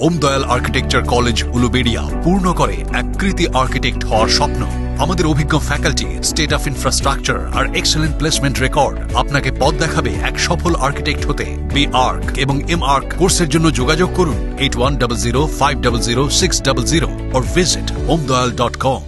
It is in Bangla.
ওমদয়াল আর্কিটেকচার কলেজ উলুবেড়িয়া, পূর্ণ করে এক কৃতি আর্কিটেক্ট হওয়ার স্বপ্ন। আমাদের অভিজ্ঞ ফ্যাকাল্টি স্টেট অফ ইনফ্রাস্ট্রাকচার আর এক্সেলেন্ট প্লেসমেন্ট রেকর্ড আপনাকে পথ দেখাবে এক সফল আর্কিটেক্ট হতে। বি আর্ক এবং এম আর্ক কোর্সের জন্য যোগাযোগ করুন eight one double zero five double zero six double zero or visit com